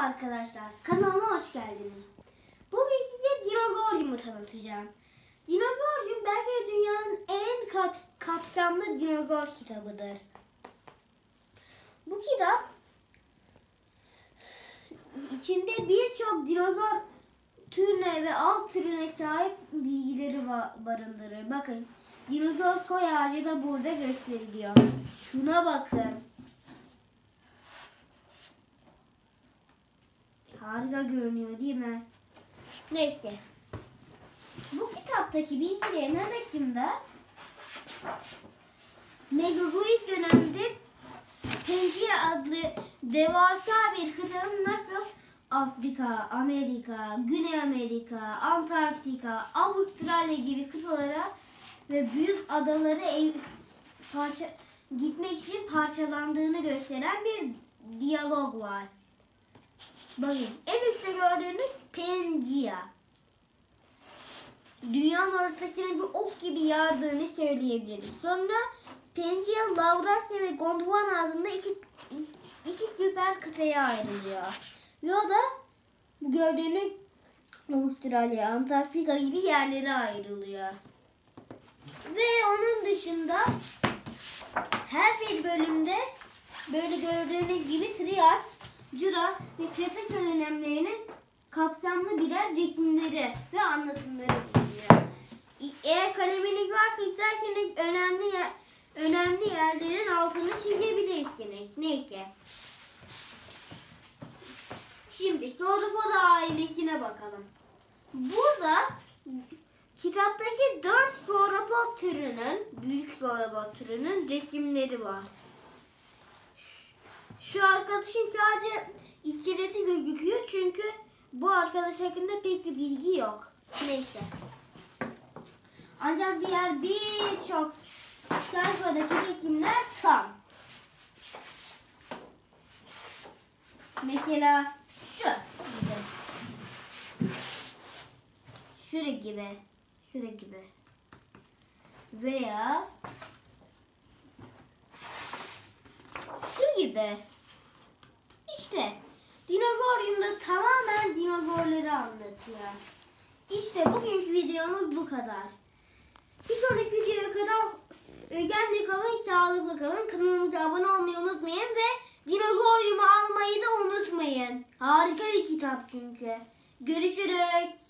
arkadaşlar, kanalıma hoş geldiniz. Bugün size dinozoryumu tanıtacağım. Dinozoryum belki dünyanın en kap- kapsamlı dinozor kitabıdır. Bu kitap içinde birçok dinozor türüne ve alt türüne sahip bilgileri ba- barındırır. Bakın dinozor koy ağacı da burada gösteriliyor. Şuna bakın. Harika görünüyor değil mi? Neyse. Bu kitaptaki bilgilerin arasında Megazoik döneminde Pangea adlı devasa bir kıtanın nasıl Afrika, Amerika, Güney Amerika, Antarktika, Avustralya gibi kıtalara ve büyük adalara ev, parça, gitmek için parçalandığını gösteren bir diyalog var. Bakın en üstte gördüğünüz Pangea. Dünyanın ortasına bir ok gibi yardığını söyleyebiliriz. Sonra Pangea, Laurasya ve Gondwana adında iki, iki süper kıtaya ayrılıyor. Ve o da gördüğünüz Avustralya, Antarktika gibi yerlere ayrılıyor. Ve onun dışında her bir bölümde böyle gördüğünüz gibi Trias, Jura ve Kretase dönemlerinin kapsamlı birer resimleri ve anlatımları bulunuyor. Eğer kaleminiz varsa isterseniz önemli önemli yerlerin altını çizebilirsiniz. Neyse. Şimdi Sauropod ailesine bakalım. Burada kitaptaki dört sauropod türünün, büyük sauropod türünün resimleri var. Şu arkadaşın sadece iskeleti gözüküyor çünkü bu arkadaş hakkında pek bir bilgi yok. Neyse. Ancak diğer birçok sayfadaki resimler tam. Mesela şu gibi. Şura gibi. Şura gibi. Veya şu gibi. İşte dinozoryumda tamamen dinozorları anlatıyor. İşte bugünkü videomuz bu kadar. Bir sonraki videoya kadar özenle kalın, sağlıklı kalın. Kanalımıza abone olmayı unutmayın ve dinozoryumu almayı da unutmayın. Harika bir kitap çünkü. Görüşürüz.